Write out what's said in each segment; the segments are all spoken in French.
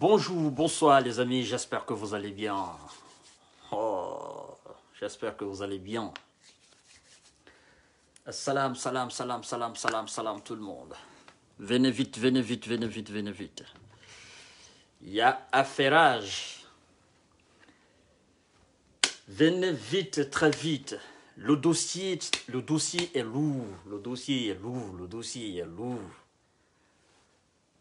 Bonjour, bonsoir les amis, j'espère que vous allez bien. Oh, j'espère que vous allez bien. Salam, salam, salam, salam, salam, salam tout le monde. Venez vite, venez vite, venez vite, venez vite. Il y a affairage. Venez vite, très vite. Le dossier, le dossier est lourd, le dossier est lourd, le dossier est lourd.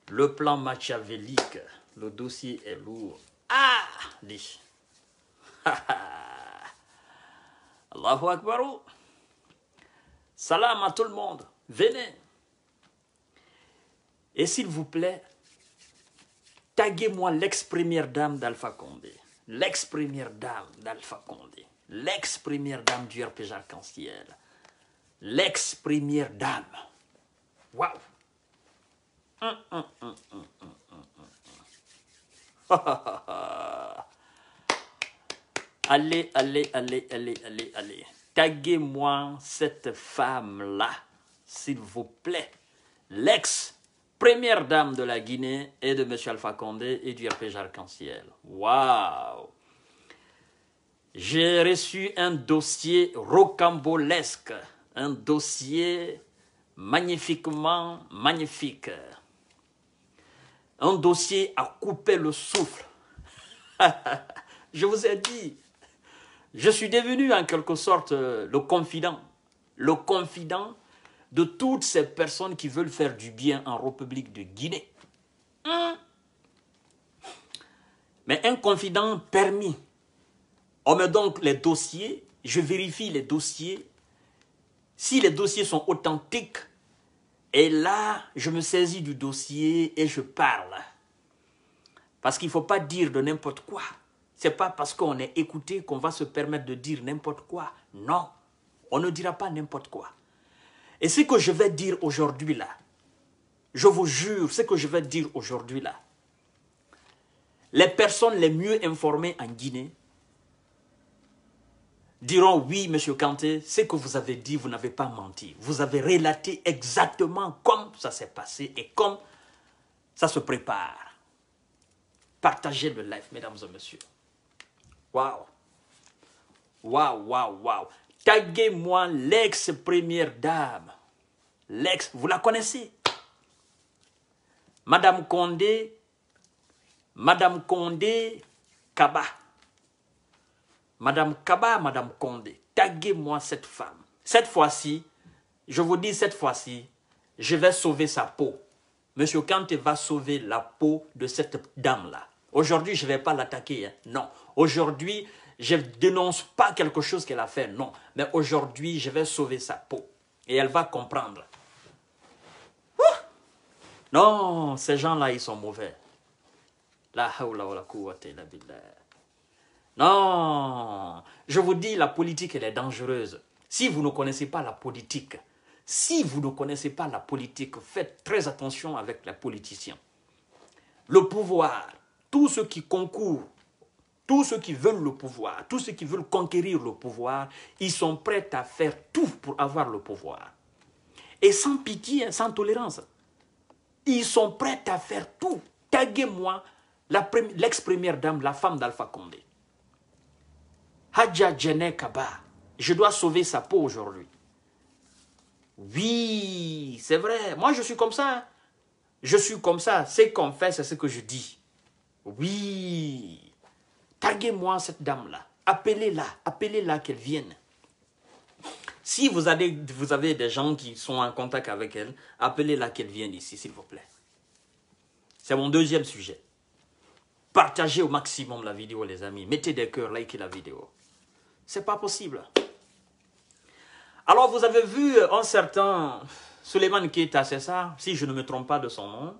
Le plan machiavélique, le dossier est lourd. Ah, dit. Allahu Akbar. Salam à tout le monde. Venez. Et s'il vous plaît, taguez-moi l'ex-première dame d'Alpha Condé. L'ex-première dame d'Alpha Condé. L'ex-première dame du RPG Arc-en-Ciel. L'ex-première dame. Waouh! Hum, hum, hum, allez, allez, allez, allez, allez, allez. Taguez-moi cette femme-là, s'il vous plaît. L'ex-première dame de la Guinée et de M. Alpha Condé et du RPG Arc-en-Ciel. Waouh! J'ai reçu un dossier rocambolesque, un dossier magnifiquement magnifique. Un dossier à couper le souffle. je vous ai dit, je suis devenu en quelque sorte euh, le confident, le confident de toutes ces personnes qui veulent faire du bien en République de Guinée. Hein? Mais un confident permis. On me donne les dossiers, je vérifie les dossiers. Si les dossiers sont authentiques, et là, je me saisis du dossier et je parle. Parce qu'il ne faut pas dire de n'importe quoi. Ce n'est pas parce qu'on est écouté qu'on va se permettre de dire n'importe quoi. Non, on ne dira pas n'importe quoi. Et ce que je vais dire aujourd'hui là, je vous jure, ce que je vais dire aujourd'hui là, les personnes les mieux informées en Guinée diront oui, monsieur Kanté, ce que vous avez dit, vous n'avez pas menti. Vous avez relaté exactement comme ça s'est passé et comme ça se prépare. Partagez le live, mesdames et messieurs. Waouh! Waouh, waouh, waouh! Taguez-moi l'ex-première dame. L'ex, vous la connaissez? Madame Condé, Madame Condé Kaba. Madame Kaba, Madame Condé, taguez-moi cette femme. Cette fois-ci, je vous dis cette fois-ci, je vais sauver sa peau. Monsieur Kante va sauver la peau de cette dame-là. Aujourd'hui, je ne vais pas l'attaquer. Hein. Non. Aujourd'hui, je ne dénonce pas quelque chose qu'elle a fait. Non. Mais aujourd'hui, je vais sauver sa peau. Et elle va comprendre. Non, ces gens-là, ils sont mauvais. La hawla la quwwata illa billah. Non, je vous dis, la politique, elle est dangereuse. Si vous ne connaissez pas la politique, si vous ne connaissez pas la politique, faites très attention avec les politiciens. Le pouvoir, tous ceux qui concourent, tous ceux qui veulent le pouvoir, tous ceux qui veulent conquérir le pouvoir, ils sont prêts à faire tout pour avoir le pouvoir. Et sans pitié, sans tolérance. Ils sont prêts à faire tout. Taguez-moi l'ex-première dame, la femme d'Alpha Condé. Hadja Kaba. Je dois sauver sa peau aujourd'hui. Oui, c'est vrai. Moi, je suis comme ça. Hein. Je suis comme ça. C'est qu'on fait, c'est ce que je dis. Oui. Taguez-moi cette dame-là. Appelez-la. Appelez-la qu'elle vienne. Si vous avez, vous avez des gens qui sont en contact avec elle, appelez-la qu'elle vienne ici, s'il vous plaît. C'est mon deuxième sujet. Partagez au maximum la vidéo, les amis. Mettez des cœurs, likez la vidéo. C'est pas possible. Alors, vous avez vu un certain Suleiman Keita, c'est ça, si je ne me trompe pas de son nom,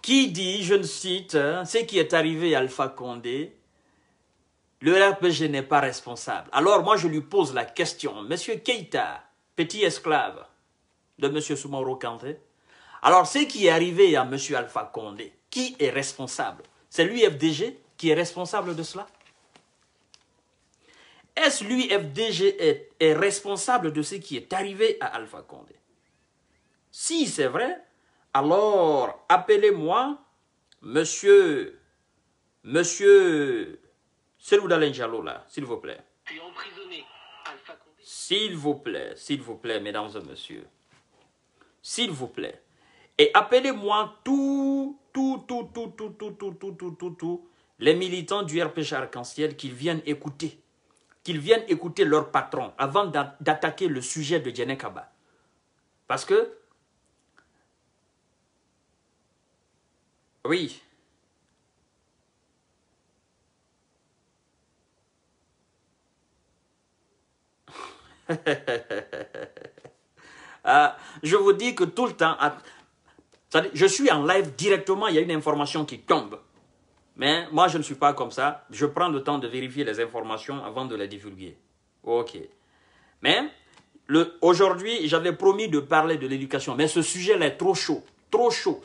qui dit, je ne cite, ce qui est arrivé à Alpha Condé, le RPG n'est pas responsable. Alors, moi, je lui pose la question, Monsieur Keita, petit esclave de Monsieur Soumoro Kanté, alors, ce qui est arrivé à Monsieur Alpha Condé, qui est responsable? C'est l'UFDG qui est responsable de cela? Est-ce lui, FDG, est, responsable de ce qui est arrivé à Alpha Condé Si c'est vrai, alors appelez-moi Monsieur, monsieur, Selou Diallo là, s'il vous plaît. S'il vous plaît, s'il vous plaît, mesdames et messieurs. S'il vous plaît. Et appelez-moi tout, tout, tout, tout, tout, tout, tout, tout, tout, tout, tout, les militants du RPG Arc-en-Ciel qu'ils viennent écouter. Qu'ils viennent écouter leur patron avant d'attaquer le sujet de Djenekaba. Parce que, oui, Ah, je vous dis que tout le temps, je suis en live directement, il y a une information qui tombe. Mais moi, je ne suis pas comme ça. Je prends le temps de vérifier les informations avant de les divulguer. Ok. Mais aujourd'hui, j'avais promis de parler de l'éducation. Mais ce sujet-là est trop chaud. Trop chaud.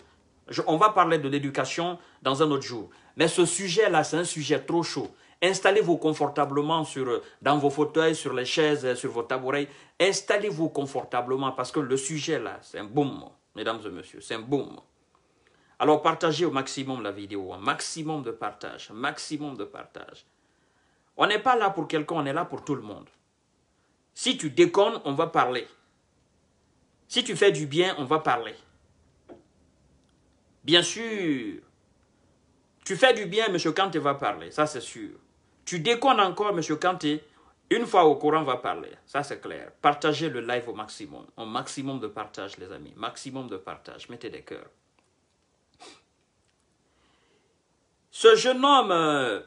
on va parler de l'éducation dans un autre jour. Mais ce sujet-là, c'est un sujet trop chaud. Installez-vous confortablement sur, dans vos fauteuils, sur les chaises, sur vos tabourets. Installez-vous confortablement parce que le sujet là, c'est un boom, mesdames et messieurs, c'est un boom. Alors partagez au maximum la vidéo, un maximum de partage, un maximum de partage. On n'est pas là pour quelqu'un, on est là pour tout le monde. Si tu déconnes, on va parler. Si tu fais du bien, on va parler. Bien sûr, tu fais du bien, M. Kanté va parler, ça c'est sûr. Tu déconnes encore, M. Kanté, une fois au courant, va parler. Ça, c'est clair. Partagez le live au maximum. Un maximum de partage, les amis. Maximum de partage. Mettez des cœurs. Ce jeune homme euh,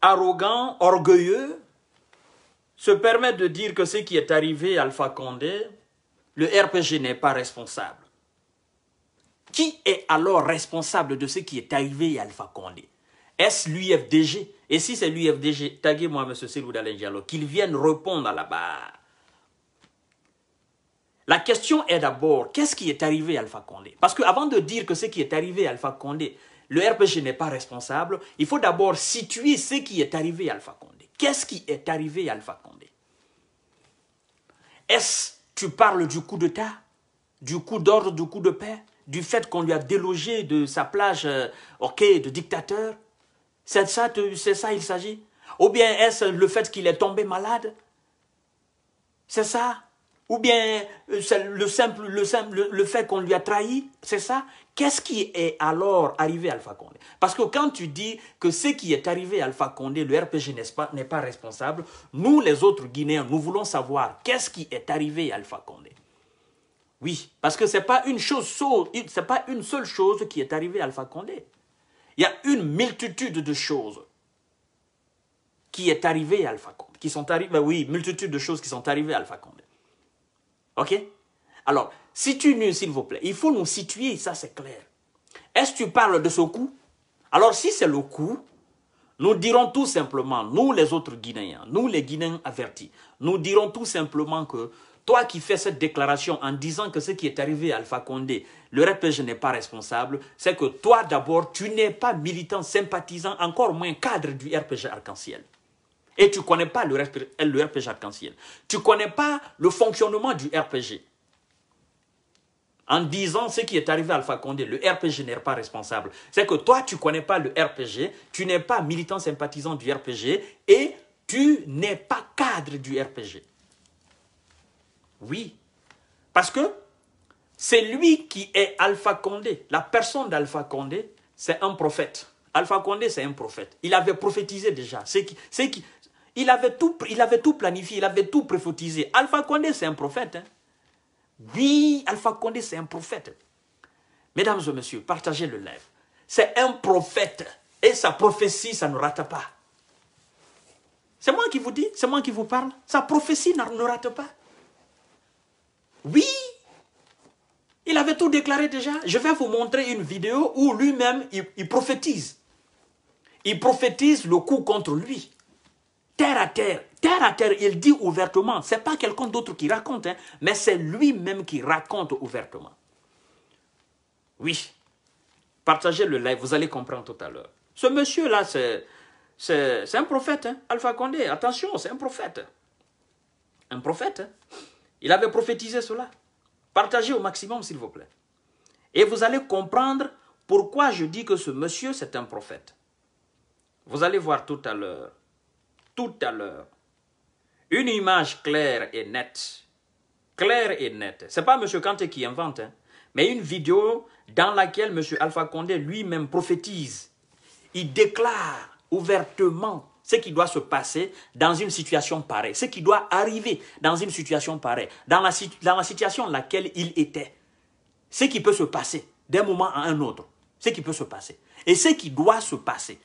arrogant, orgueilleux, se permet de dire que ce qui est arrivé à Alpha Condé, le RPG n'est pas responsable. Qui est alors responsable de ce qui est arrivé à Alpha Condé? Est-ce l'UFDG et si c'est l'UFDG, taguez-moi M. Selou Diallo, qu'il vienne répondre à la barre. La question est d'abord, qu'est-ce qui est arrivé à Alpha Condé? Parce qu'avant de dire que ce qui est arrivé à Alpha Condé, le RPG n'est pas responsable, il faut d'abord situer ce qui est arrivé à Alpha Condé. Qu'est-ce qui est arrivé à Alpha Condé? Est-ce tu parles du coup d'État, du coup d'ordre, du coup de paix, du fait qu'on lui a délogé de sa plage, euh, ok, de dictateur? C'est ça, c'est ça il s'agit? Ou bien est-ce le fait qu'il est tombé malade? C'est ça? Ou bien euh, le simple, le simple, le, fait qu'on lui a trahi C'est ça? Qu'est-ce qui est alors arrivé à Alpha Condé? Parce que quand tu dis que ce qui est arrivé à Alpha Condé, le RPG n'est pas, pas responsable, nous les autres Guinéens, nous voulons savoir qu'est-ce qui est arrivé à Alpha Condé. Oui, parce que ce n'est pas, une chose, pas une seule chose qui est arrivée à Alpha Condé. Il y a une multitude de choses qui est arrivée à Alpha Condé, qui sont arrivées, ben oui, multitude de choses qui sont arrivées à Alpha Condé. Ok? Alors, situe-nous s'il vous plaît. Il faut nous situer, ça c'est clair. Est-ce que tu parles de ce coup? Alors, si c'est le coup, nous dirons tout simplement, nous les autres Guinéens, nous les Guinéens avertis, nous dirons tout simplement que toi qui fais cette déclaration en disant que ce qui est arrivé à Alpha Condé, le RPG n'est pas responsable, c'est que toi d'abord, tu n'es pas militant, sympathisant, encore moins cadre du RPG Arc-en-Ciel. Et tu ne connais pas le, RPG Arc-en-Ciel. Tu ne connais pas le fonctionnement du RPG. En disant ce qui est arrivé à Alpha Condé, le RPG n'est pas responsable. C'est que toi, tu ne connais pas le RPG, tu n'es pas militant sympathisant du RPG et tu n'es pas cadre du RPG. Oui. Parce que c'est lui qui est Alpha Condé. La personne d'Alpha Condé, c'est un prophète. Alpha Condé, c'est un prophète. Il avait prophétisé déjà. C'est qui, qui, il, avait tout, planifié, il avait tout prophétisé. Alpha Condé, c'est un prophète. Hein. Oui, Alpha Condé, c'est un prophète. Mesdames et messieurs, partagez le live. C'est un prophète. Et sa prophétie, ça ne rate pas. C'est moi qui vous dis, c'est moi qui vous parle. Sa prophétie ne rate pas. Oui, il avait tout déclaré déjà. Je vais vous montrer une vidéo où lui-même, il, prophétise. Il prophétise le coup contre lui. Terre à terre, terre à terre, il dit ouvertement. Ce n'est pas quelqu'un d'autre qui raconte, hein, mais c'est lui-même qui raconte ouvertement. Oui. Partagez le live, vous allez comprendre tout à l'heure. Ce monsieur-là, c'est un prophète. Hein. Alpha Condé, attention, c'est un prophète. Un prophète. Hein. Il avait prophétisé cela. Partagez au maximum, s'il vous plaît. Et vous allez comprendre Pourquoi je dis que ce monsieur, c'est un prophète Vous allez voir tout à l'heure. Tout à l'heure. Une image claire et nette. Claire et nette. Ce n'est pas M. Kanté qui invente, hein, mais une vidéo dans laquelle M. Alpha Condé lui-même prophétise. Il déclare ouvertement ce qui doit se passer dans une situation pareille, ce qui doit arriver dans une situation pareille, dans la, dans la situation dans laquelle il était, ce qui peut se passer d'un moment à un autre, ce qui peut se passer, et ce qui doit se passer.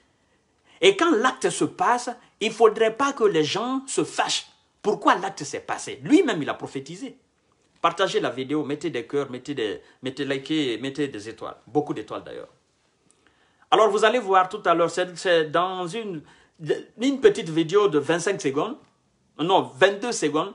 Et quand l'acte se passe, il ne faudrait pas que les gens se fâchent. Pourquoi l'acte s'est passé? Lui-même, il a prophétisé. Partagez la vidéo, mettez des cœurs, mettez des, mettez mettez des étoiles. Beaucoup d'étoiles d'ailleurs. Alors vous allez voir tout à l'heure, c'est dans une, une petite vidéo de 25 secondes, non, 22 secondes,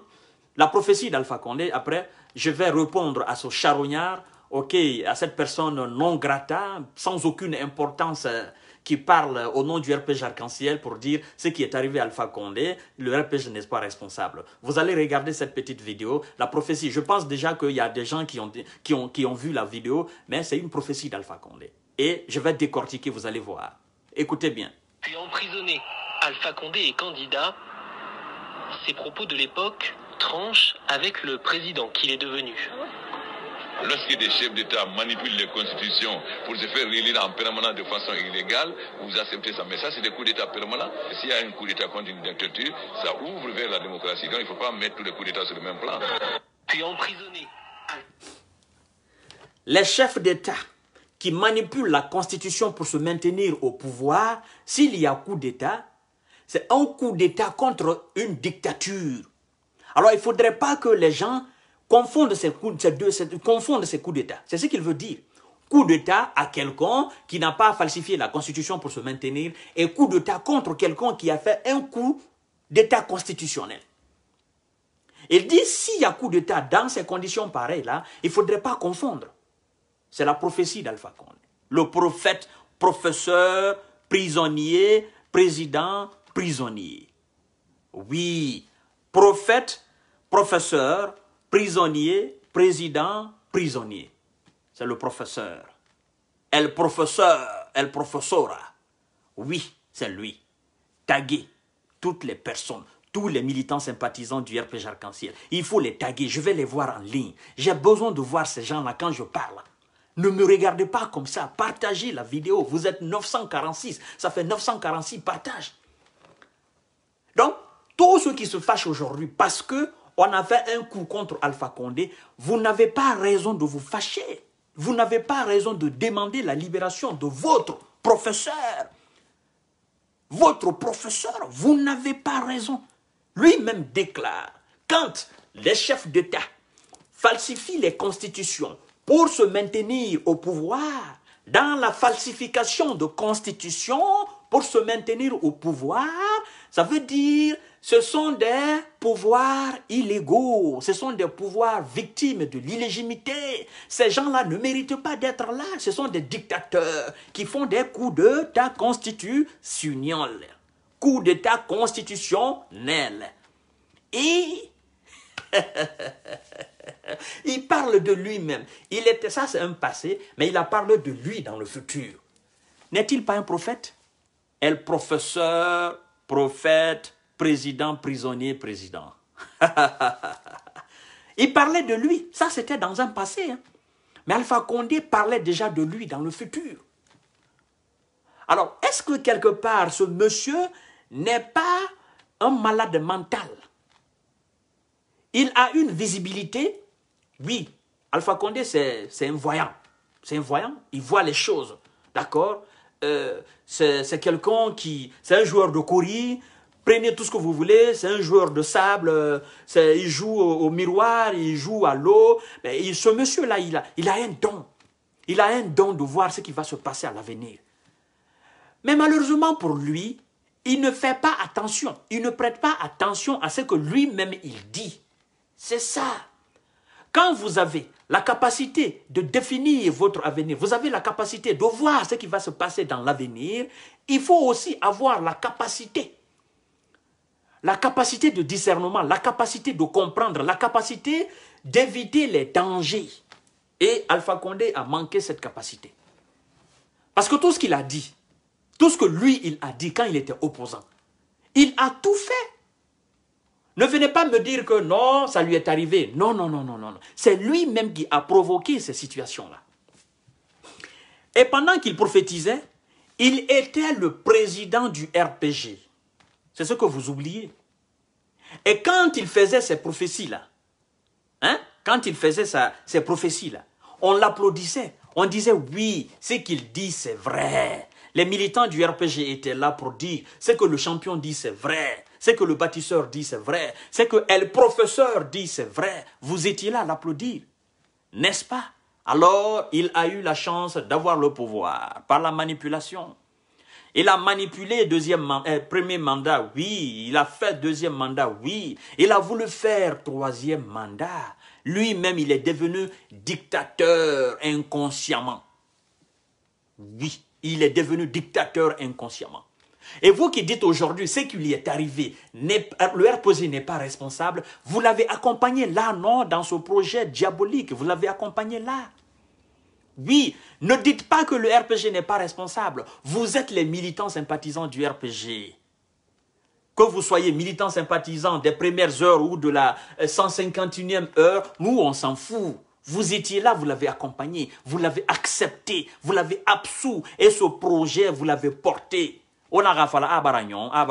la prophétie d'Alpha Condé. Après, je vais répondre à ce charognard, ok, à cette personne non grata, sans aucune importance, euh, qui parle au nom du RPG Arc-en-Ciel pour dire ce qui est arrivé à Alpha Condé, le RPG n'est pas responsable. Vous allez regarder cette petite vidéo, la prophétie. Je pense déjà qu'il y a des gens qui ont, qui ont, qui ont vu la vidéo, mais c'est une prophétie d'Alpha Condé. Et je vais décortiquer, vous allez voir. Écoutez bien. Puis emprisonné, Alpha Condé est candidat. Ses propos de l'époque tranchent avec le président qu'il est devenu. Lorsque des chefs d'État manipulent les constitutions pour se faire réélire en permanence de façon illégale, vous acceptez ça. Mais ça, c'est des coups d'État permanents. S'il y a un coup d'État contre une dictature, ça ouvre vers la démocratie. Donc il ne faut pas mettre tous les coups d'État sur le même plan. Puis emprisonné. Les chefs d'État qui manipulent la constitution pour se maintenir au pouvoir, s'il y a coup d'État, c'est un coup d'État contre une dictature. Alors il ne faudrait pas que les gens confondent ces coups, deux, confondent ces coups d'État. C'est ce qu'il veut dire. Coup d'État à quelqu'un qui n'a pas falsifié la constitution pour se maintenir et coup d'État contre quelqu'un qui a fait un coup d'État constitutionnel. Il dit, s'il y a coup d'État dans ces conditions pareilles-là, il ne faudrait pas confondre. C'est la prophétie d'Alpha Condé. Le prophète, professeur, prisonnier, président, prisonnier. Oui, prophète, professeur, prisonnier, président, prisonnier. C'est le professeur. El professeur, el professora. Oui, c'est lui. Taguer toutes les personnes, tous les militants sympathisants du RPG Arc-en-Ciel. Il faut les taguer, je vais les voir en ligne. J'ai besoin de voir ces gens-là quand je parle. Ne me regardez pas comme ça. Partagez la vidéo. Vous êtes 946. Ça fait 946 partages. Donc, tous ceux qui se fâchent aujourd'hui parce que on a fait un coup contre Alpha Condé, vous n'avez pas raison de vous fâcher. Vous n'avez pas raison de demander la libération de votre professeur. Votre professeur, vous n'avez pas raison. Lui-même déclare, quand les chefs d'État falsifient les constitutions, pour se maintenir au pouvoir, dans la falsification de constitution, pour se maintenir au pouvoir, ça veut dire ce sont des pouvoirs illégaux, ce sont des pouvoirs victimes de l'illégitimité. Ces gens-là ne méritent pas d'être là, ce sont des dictateurs qui font des coups d'État constitutionnels, coups d'État constitutionnels. Et il parle de lui-même. Il était ça, c'est un passé, mais il a parlé de lui dans le futur. N'est-il pas un prophète? El professeur, prophète, président, prisonnier, président. il parlait de lui. Ça, c'était dans un passé. Hein. Mais Alpha Condé parlait déjà de lui dans le futur. Alors, est-ce que quelque part, ce monsieur n'est pas un malade mental? Il a une visibilité? Oui, Alpha Condé, c'est un voyant. C'est un voyant, il voit les choses. D'accord? Euh, C'est quelqu'un qui... C'est un joueur de courir. Prenez tout ce que vous voulez. C'est un joueur de sable. Euh, il joue au, miroir, il joue à l'eau. Mais ce monsieur-là, il a, il a un don. Il a un don de voir ce qui va se passer à l'avenir. Mais malheureusement pour lui, il ne fait pas attention. Il ne prête pas attention à ce que lui-même il dit. C'est ça. Quand vous avez la capacité de définir votre avenir, vous avez la capacité de voir ce qui va se passer dans l'avenir, il faut aussi avoir la capacité. La capacité de discernement, la capacité de comprendre, la capacité d'éviter les dangers. Et Alpha Condé a manqué cette capacité. Parce que tout ce qu'il a dit, tout ce que lui, il a dit quand il était opposant, il a tout fait. Ne venez pas me dire que non, ça lui est arrivé. Non, non, non, non, non. C'est lui-même qui a provoqué ces situations-là. Et pendant qu'il prophétisait, il était le président du RPG. C'est ce que vous oubliez. Et quand il faisait ces prophéties-là, hein, quand il faisait ces prophéties-là, on l'applaudissait. On disait oui, ce qu'il dit c'est vrai. Les militants du RPG étaient là pour dire ce que le champion dit c'est vrai. Ce que le bâtisseur dit c'est vrai. Ce que le professeur dit c'est vrai. Vous étiez là à l'applaudir. N'est-ce pas? Alors, il a eu la chance d'avoir le pouvoir par la manipulation. Il a manipulé deuxième euh, premier mandat, oui. Il a fait deuxième mandat, oui. Il a voulu faire troisième mandat. Lui-même, il est devenu dictateur inconsciemment. Oui, il est devenu dictateur inconsciemment. Et vous qui dites aujourd'hui ce qui lui est arrivé, le RPG n'est pas responsable, vous l'avez accompagné là, non, dans ce projet diabolique, vous l'avez accompagné là. Oui, ne dites pas que le RPG n'est pas responsable. Vous êtes les militants sympathisants du RPG. Que vous soyez militants sympathisants des premières heures ou de la 151e euh, heure, nous, on s'en fout. Vous étiez là, vous l'avez accompagné, vous l'avez accepté, vous l'avez absous, et ce projet, vous l'avez porté. On a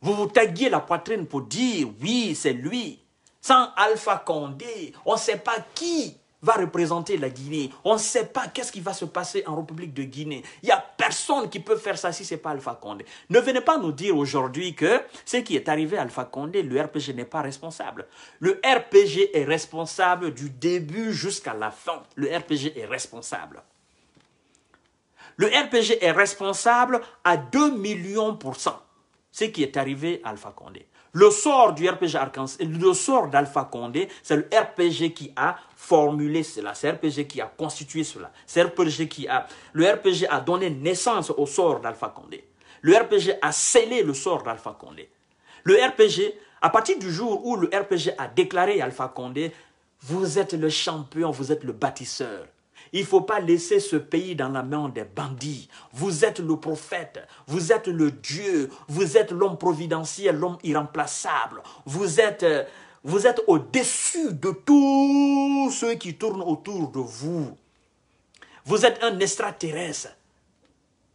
Vous vous taguiez la poitrine pour dire, oui, c'est lui. Sans Alpha Condé, on ne sait pas qui va représenter la Guinée. On ne sait pas qu'est-ce qui va se passer en République de Guinée. Il n'y a personne qui peut faire ça si ce n'est pas Alpha Condé. Ne venez pas nous dire aujourd'hui que ce qui est arrivé à Alpha Condé, le RPG n'est pas responsable. Le RPG est responsable du début jusqu'à la fin. Le RPG est responsable. Le RPG est responsable à 2 millions pour cent. Ce qui est arrivé à Alpha Condé. Le sort du RPG Arkansas, le sort d'Alpha Condé, c'est le RPG qui a formulé cela, c'est le RPG qui a constitué cela, c'est le RPG qui a, le RPG a donné naissance au sort d'Alpha Condé. Le RPG a scellé le sort d'Alpha Condé. Le RPG, à partir du jour où le RPG a déclaré Alpha Condé, vous êtes le champion, vous êtes le bâtisseur. Il ne faut pas laisser ce pays dans la main des bandits. Vous êtes le prophète, vous êtes le Dieu, vous êtes l'homme providentiel, l'homme irremplaçable. Vous êtes, vous êtes au-dessus de tous ceux qui tournent autour de vous. Vous êtes un extraterrestre.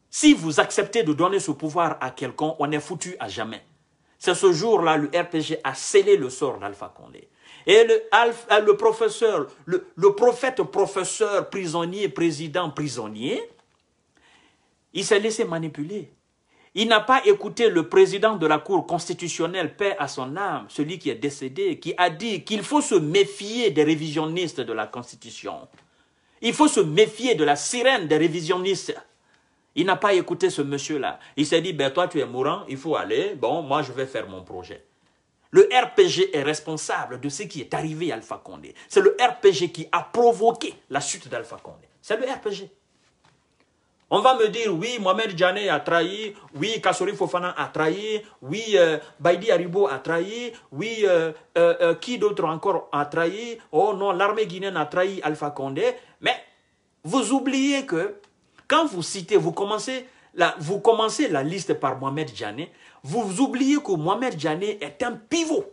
Si vous acceptez de donner ce pouvoir à quelqu'un, on est foutu à jamais. C'est ce jour-là, le RPG a scellé le sort d'Alpha Condé. Et le, euh, le professeur, le, le prophète professeur, prisonnier, président, prisonnier, il s'est laissé manipuler. Il n'a pas écouté le président de la Cour constitutionnelle, paix à son âme, celui qui est décédé, qui a dit qu'il faut se méfier des révisionnistes de la Constitution. Il faut se méfier de la sirène des révisionnistes. Il n'a pas écouté ce monsieur-là. Il s'est dit, ben toi tu es mourant, il faut aller, bon, moi je vais faire mon projet. Le RPG est responsable de ce qui est arrivé à Alpha Condé. C'est le RPG qui a provoqué la chute d'Alpha Condé. C'est le RPG. On va me dire, oui, Mohamed Djane a trahi, oui, Kassori Fofana a trahi, oui, euh, Baidi Haribo a trahi, oui, euh, euh, qui d'autre encore a trahi, oh non, l'armée guinéenne a trahi Alpha Condé. Mais vous oubliez que quand vous citez, vous commencez la, vous commencez la liste par Mohamed Djane, vous oubliez que Mohamed Djane est un pivot.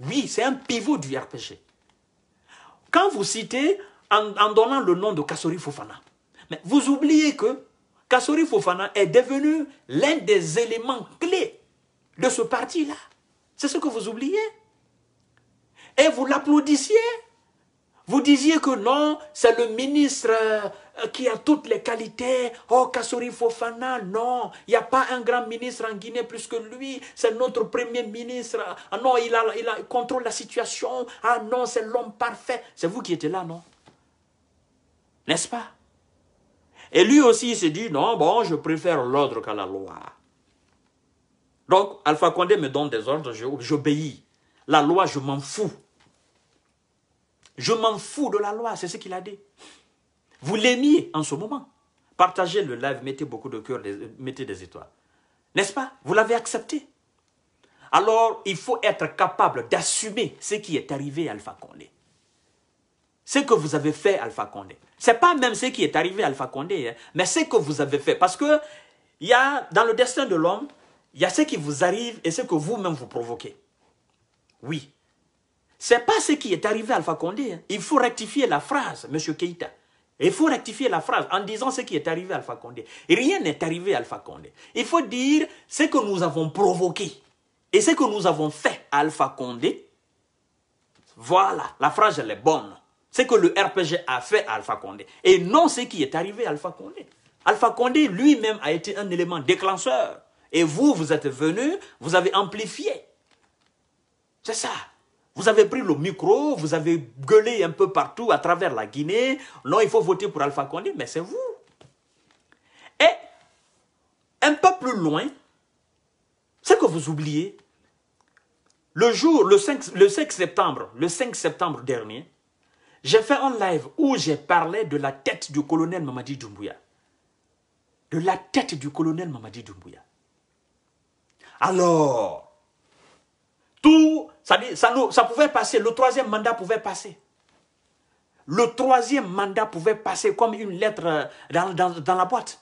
Oui, c'est un pivot du RPG. Quand vous citez en, donnant le nom de Kassori Fofana, mais vous oubliez que Kassori Fofana est devenu l'un des éléments clés de ce parti-là. C'est ce que vous oubliez. Et vous l'applaudissiez. Vous disiez que non, c'est le ministre euh, qui a toutes les qualités. Oh, Kassori Fofana, non, il n'y a pas un grand ministre en Guinée plus que lui. C'est notre premier ministre. Ah non, il, a, il, a, contrôle la situation. Ah non, c'est l'homme parfait. C'est vous qui étiez là, non? N'est-ce pas? Et lui aussi, il s'est dit, non, bon, je préfère l'ordre qu'à la loi. Donc, Alpha Condé me donne des ordres, j'obéis. La loi, je m'en fous. Je m'en fous de la loi, c'est ce qu'il a dit. Vous l'aimiez en ce moment. Partagez le live, mettez beaucoup de cœur, mettez des étoiles. N'est-ce pas? Vous l'avez accepté. Alors, il faut être capable d'assumer ce qui est arrivé à Alpha Condé. ce que vous avez fait, Alpha Condé. Ce n'est pas même ce qui est arrivé à Alpha Condé, hein, mais ce que vous avez fait. Parce que y a, dans le destin de l'homme, il y a ce qui vous arrive et ce que vous-même vous provoquez. Oui. Ce n'est pas ce qui est arrivé à Alpha Condé. Hein. Il faut rectifier la phrase, M. Il faut rectifier la phrase en disant ce qui est arrivé à Alpha Condé. Rien n'est arrivé à Alpha Condé. Il faut dire ce que nous avons provoqué et ce que nous avons fait à Alpha Condé. Voilà, la phrase elle est bonne. Ce que le RPG a fait à Alpha Condé et non ce qui est arrivé à Alpha Condé. Alpha Condé lui-même a été un élément déclencheur. Et vous, vous êtes venu, vous avez amplifié. C'est ça. Vous avez pris le micro, vous avez gueulé un peu partout à travers la Guinée. Non, il faut voter pour Alpha Condé, mais c'est vous. Et un peu plus loin, c'est que vous oubliez, le jour, le 5, le 5 septembre, le 5 septembre dernier, j'ai fait un live où j'ai parlé de la tête du colonel Mamadi Doumbouya. De la tête du colonel Mamadi Doumbouya. Alors, tout, ça, pouvait passer, le troisième mandat pouvait passer. Le troisième mandat pouvait passer comme une lettre euh, dans, dans, la boîte.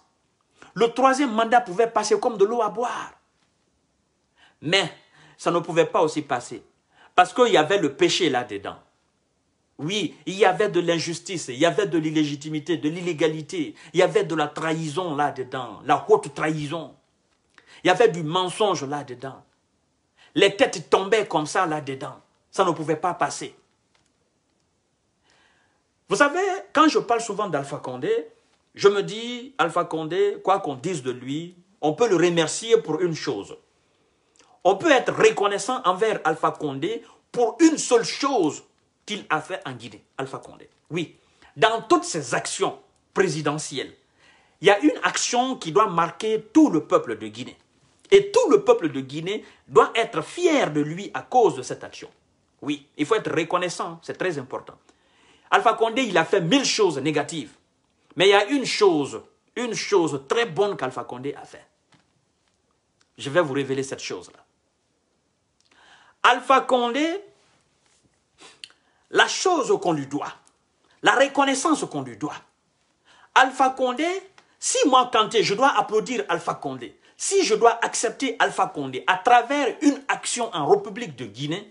Le troisième mandat pouvait passer comme de l'eau à boire. Mais ça ne pouvait pas aussi passer. Parce qu'il y avait le péché là-dedans. Oui, il y avait de l'injustice, il y avait de l'illégitimité, de l'illégalité, il y avait de la trahison là-dedans, la haute trahison. Il y avait du mensonge là-dedans. Les têtes tombaient comme ça là-dedans. Ça ne pouvait pas passer. Vous savez, quand je parle souvent d'Alpha Condé, je me dis, Alpha Condé, quoi qu'on dise de lui, on peut le remercier pour une chose. On peut être reconnaissant envers Alpha Condé pour une seule chose qu'il a fait en Guinée, Alpha Condé. Oui, dans toutes ses actions présidentielles, il y a une action qui doit marquer tout le peuple de Guinée. Et tout le peuple de Guinée doit être fier de lui à cause de cette action. Oui, il faut être reconnaissant, c'est très important. Alpha Condé, il a fait mille choses négatives. Mais il y a une chose, une chose très bonne qu'Alpha Condé a fait. Je vais vous révéler cette chose-là. Alpha Condé, la chose qu'on lui doit, la reconnaissance qu'on lui doit. Alpha Condé, si moi, Kanté, je dois applaudir Alpha Condé, si je dois accepter Alpha Condé à travers une action en République de Guinée,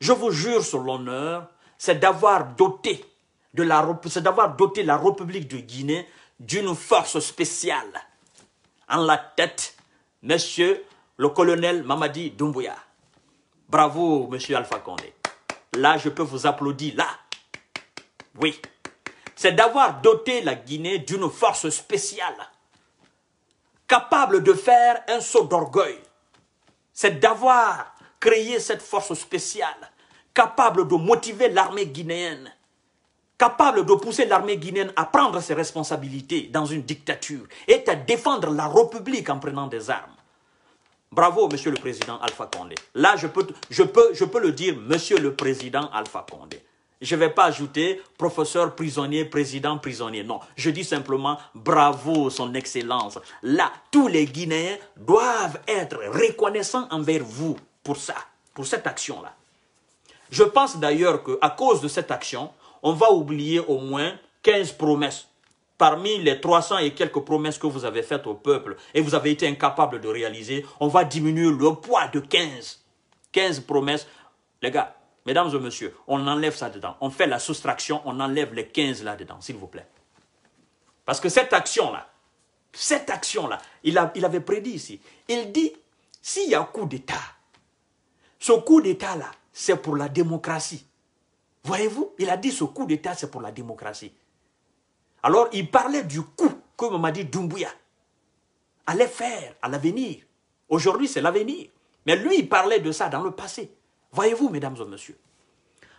je vous jure sur l'honneur, c'est d'avoir doté, la, la République de Guinée d'une force spéciale. En la tête, monsieur le colonel Mamadi Doumbouya. Bravo, monsieur Alpha Condé. Là, je peux vous applaudir, là. Oui. C'est d'avoir doté la Guinée d'une force spéciale capable de faire un saut d'orgueil. C'est d'avoir créé cette force spéciale, capable de motiver l'armée guinéenne, capable de pousser l'armée guinéenne à prendre ses responsabilités dans une dictature et à défendre la République en prenant des armes. Bravo, Monsieur le Président Alpha Condé. Là, je peux, je peux, je peux le dire, Monsieur le Président Alpha Condé. Je ne vais pas ajouter professeur prisonnier, président prisonnier. Non, je dis simplement bravo, son excellence. Là, tous les Guinéens doivent être reconnaissants envers vous pour ça, pour cette action-là. Je pense d'ailleurs qu'à cause de cette action, on va oublier au moins 15 promesses. Parmi les 300 et quelques promesses que vous avez faites au peuple et vous avez été incapable de réaliser, on va diminuer le poids de 15. 15 promesses. Les gars, Mesdames et messieurs, on enlève ça dedans. On fait la soustraction, on enlève les 15 là-dedans, s'il vous plaît. Parce que cette action-là, cette action-là, il, il avait prédit ici. Il dit, s'il y a un coup d'État, ce coup d'État-là, c'est pour la démocratie. Voyez-vous, il a dit ce coup d'État, c'est pour la démocratie. Alors, il parlait du coup que Mamadi Doumbouya allait faire à l'avenir. Aujourd'hui, c'est l'avenir. Mais lui, il parlait de ça dans le passé. Voyez-vous, mesdames et messieurs.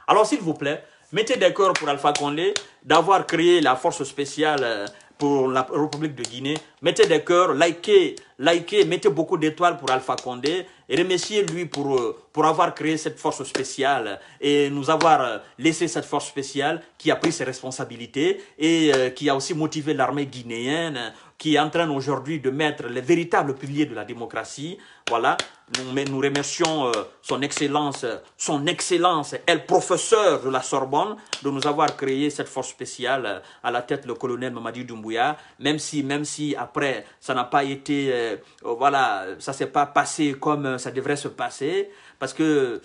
Alors, s'il vous plaît, mettez d'accord pour Alpha Condé d'avoir créé la force spéciale euh, pour la République de Guinée. Mettez des cœurs, likez, likez, mettez beaucoup d'étoiles pour Alpha Condé et remerciez-lui pour, euh, pour avoir créé cette force spéciale et nous avoir euh, laissé cette force spéciale qui a pris ses responsabilités et qui a aussi motivé l'armée guinéenne qui est en train aujourd'hui de mettre les véritables piliers de la démocratie. Voilà, nous, nous remercions euh, son excellence, son excellence est le professeur de la Sorbonne de nous avoir créé cette force spéciale euh, à la tête le colonel Mamadi Doumbouya, même si, même si après ça n'a pas été, euh, voilà, ça s'est pas passé comme ça devrait se passer parce que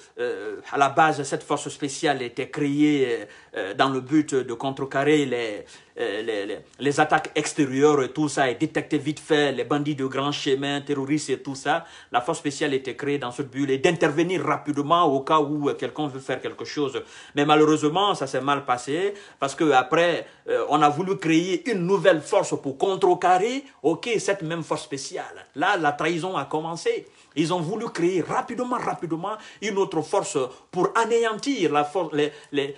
à la base cette force spéciale était créée dans le but de contrecarrer les, euh, les, les, attaques extérieures et tout ça est détecté vite fait, les bandits de grands chemins, terroristes et tout ça, la force spéciale était créée dans ce but et d'intervenir rapidement au cas où euh, quelqu'un veut faire quelque chose. Mais malheureusement, ça s'est mal passé parce que après, euh, on a voulu créer une nouvelle force pour contrecarrer, ok, cette même force spéciale. Là, la trahison a commencé. Ils ont voulu créer rapidement, rapidement une autre force pour anéantir la force, les,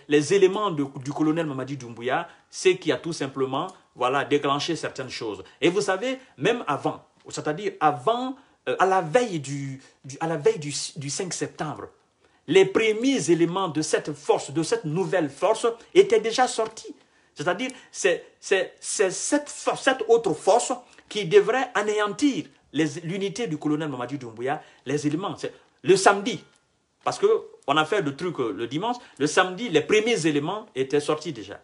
les, éléments du colonel Mamadi Doumbouya ce qui a tout simplement voilà, déclenché certaines choses. Et vous savez, même avant, c'est-à-dire avant, euh, à la veille, du, à la veille du, du 5 septembre, les premiers éléments de cette force, de cette nouvelle force, étaient déjà sortis. C'est-à-dire, c'est cette, cette autre force qui devrait anéantir l'unité du colonel Mamadou Doumbouya, les éléments. Le samedi, parce qu'on a fait le truc euh, le dimanche, le samedi, les premiers éléments étaient sortis déjà.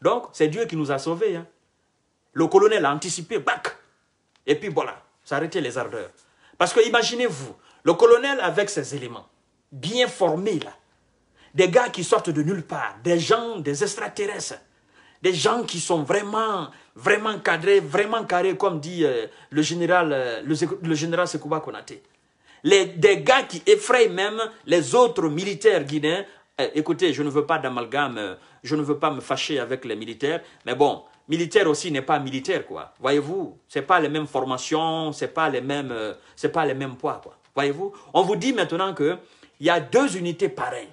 Donc, c'est Dieu qui nous a sauvés. Hein. Le colonel a anticipé, bac. Et puis voilà, ça arrêtait les ardeurs. Parce que imaginez-vous, le colonel avec ses éléments, bien formés là, des gars qui sortent de nulle part, des gens, des extraterrestres, des gens qui sont vraiment, vraiment cadrés, vraiment carrés, comme dit euh, le général, euh, le, général Sekouba Konaté. Les, des gars qui effrayent même les autres militaires guinéens. Eh, écoutez, je ne veux pas d'amalgame euh, je ne veux pas me fâcher avec les militaires, mais bon, militaire aussi n'est pas militaire, quoi. Voyez-vous, c'est pas les mêmes formations, c'est pas euh, pas les mêmes poids, quoi. Voyez-vous, on vous dit maintenant que il y a deux unités pareilles.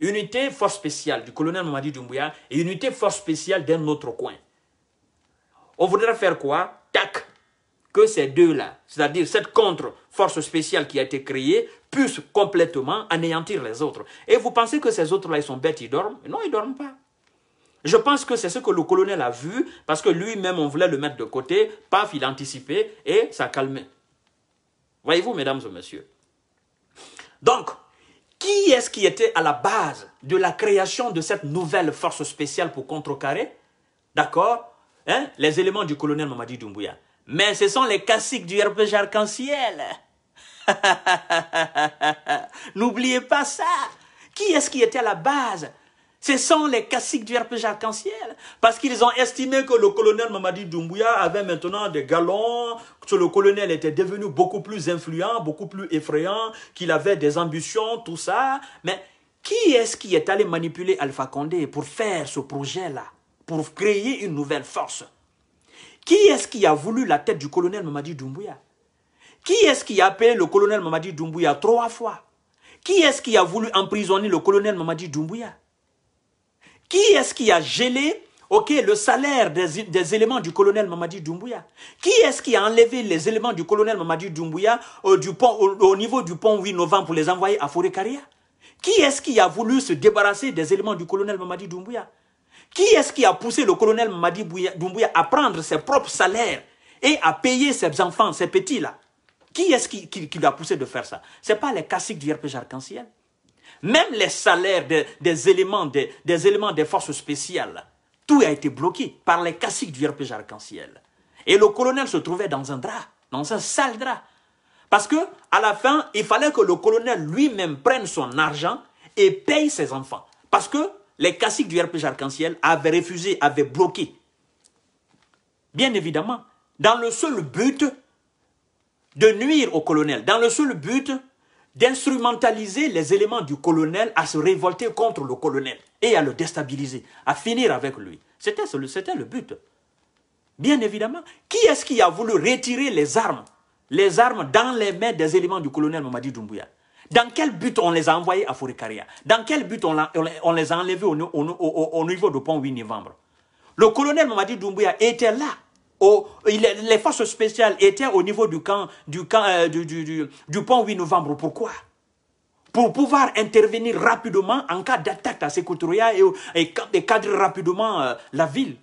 Unité force spéciale du colonel Mamadi Doumbouya et unité force spéciale d'un autre coin. On voudrait faire quoi? Tac. Que ces deux-là, c'est-à-dire cette contre-force spéciale qui a été créée, puissent complètement anéantir les autres. Et vous pensez que ces autres-là, ils sont bêtes, ils dorment? Non, ils ne dorment pas. Je pense que c'est ce que le colonel a vu, parce que lui-même, on voulait le mettre de côté, paf, il a anticipé, et ça calmé. Voyez-vous, mesdames et messieurs? Donc, qui est-ce qui était à la base de la création de cette nouvelle force spéciale pour contrecarrer? D'accord? Hein? Les éléments du colonel Mamadi Doumbouya. Mais ce sont les classiques du RPG arc-en-ciel. N'oubliez pas ça. Qui est-ce qui était à la base? Ce sont les caciques du RPG arc-en-ciel. Parce qu'ils ont estimé que le colonel Mamadi Doumbouya avait maintenant des galons, que le colonel était devenu beaucoup plus influent, beaucoup plus effrayant, qu'il avait des ambitions, tout ça. Mais qui est-ce qui est allé manipuler Alpha Condé pour faire ce projet-là? Pour créer une nouvelle force. Qui est-ce qui a voulu la tête du colonel Mamadi Doumbouya? Qui est-ce qui a appelé le colonel Mamadi Doumbouya trois fois? Qui est-ce qui a voulu emprisonner le colonel Mamadi Doumbouya? Qui est-ce qui a gelé le salaire des, éléments du colonel Mamadi Doumbouya? Qui est-ce qui a enlevé les éléments du colonel Mamadi Doumbouya pont, au, niveau du pont 8 novembre pour les envoyer à Forêt-Caria Qui est-ce qui a voulu se débarrasser des éléments du colonel Mamadi Doumbouya? Qui est-ce qui a poussé le colonel Mamadi Doumbouya à prendre ses propres salaires et à payer ses enfants, ses petits-là? Qui est-ce qui, lui a poussé de faire ça? Ce n'est pas les classiques du RPG arc-en-ciel. Même les salaires des, éléments, des, éléments des forces spéciales, tout a été bloqué par les classiques du RPG arc-en-ciel. Et le colonel se trouvait dans un drap, dans un sale drap. Parce que, à la fin, il fallait que le colonel lui-même prenne son argent et paye ses enfants. Parce que les classiques du RPG arc-en-ciel avaient refusé, avaient bloqué. Bien évidemment, dans le seul but de nuire au colonel dans le seul but d'instrumentaliser les éléments du colonel à se révolter contre le colonel et à le déstabiliser, à finir avec lui. C'était le but. Bien évidemment, qui est-ce qui a voulu retirer les armes, les armes dans les mains des éléments du colonel Mamadi Doumbouya? Dans quel but on les a envoyés à Fourikaria Dans quel but on, les a enlevés au, niveau du pont 8 novembre? Le colonel Mamadi Doumbouya était là les forces spéciales étaient au niveau du camp, du, camp, euh, du, pont 8 novembre. Pourquoi? Pour pouvoir intervenir rapidement en cas d'attaque à Sécouturia et, et, cadrer rapidement euh, la ville.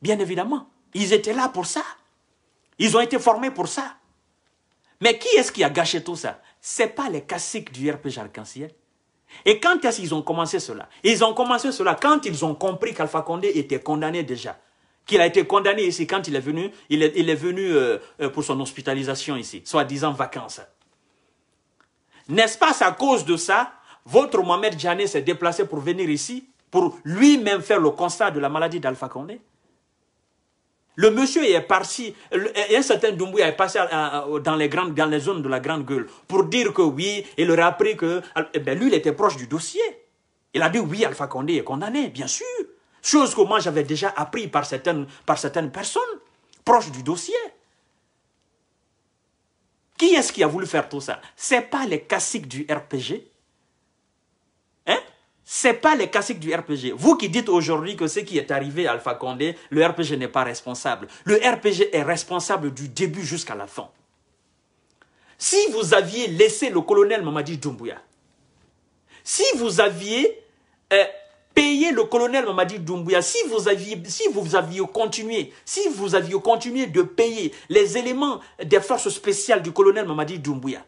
Bien évidemment. Ils étaient là pour ça. Ils ont été formés pour ça. Mais qui est-ce qui a gâché tout ça? Ce n'est pas les caciques du RPG Arc-en-Ciel. Et quand est-ce qu'ils ont commencé cela? Ils ont commencé cela quand ils ont compris qu'Alpha Condé était condamné déjà. Qu'il a été condamné ici quand il est venu, il est, venu euh, euh, pour son hospitalisation ici, soi-disant vacances. N'est-ce pas à cause de ça, votre Mohamed Djane s'est déplacé pour venir ici, pour lui-même faire le constat de la maladie d'Alpha Condé? Le monsieur est parti, un certain Doumbouya est passé dans les, grandes, dans les zones de la Grande Gueule pour dire que oui, il aurait appris que eh ben, lui, il était proche du dossier. Il a dit oui, Alpha Condé est condamné, bien sûr. Chose que moi j'avais déjà appris par certaines, par certaines personnes proches du dossier. Qui est-ce qui a voulu faire tout ça? Ce n'est pas les caciques du RPG. Ce n'est pas les classiques du RPG. Vous qui dites aujourd'hui que ce qui est arrivé à Alpha Condé, le RPG n'est pas responsable. Le RPG est responsable du début jusqu'à la fin. Si vous aviez laissé le colonel Mamadi Doumbouya, si vous aviez euh, payé le colonel Mamadi Doumbouya, si vous aviez, si vous aviez continué, si vous aviez continué de payer les éléments des forces spéciales du colonel Mamadi Doumbouya,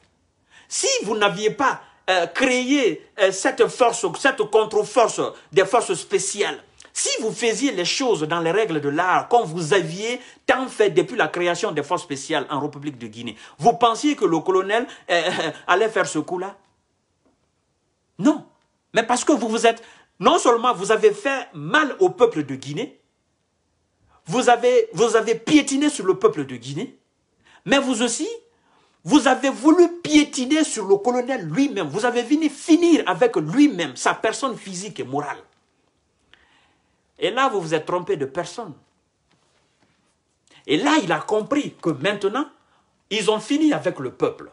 si vous n'aviez pas euh, créer euh, cette force, cette contre-force des forces spéciales, si vous faisiez les choses dans les règles de l'art, comme vous aviez tant fait depuis la création des forces spéciales en République de Guinée, vous pensiez que le colonel euh, allait faire ce coup-là? Non. Mais parce que vous vous êtes, non seulement vous avez fait mal au peuple de Guinée, vous avez, vous avez piétiné sur le peuple de Guinée, mais vous aussi, vous avez voulu piétiner sur le colonel lui-même. Vous avez venu finir avec lui-même, sa personne physique et morale. Et là, vous vous êtes trompé de personne. Et là, il a compris que maintenant, ils ont fini avec le peuple.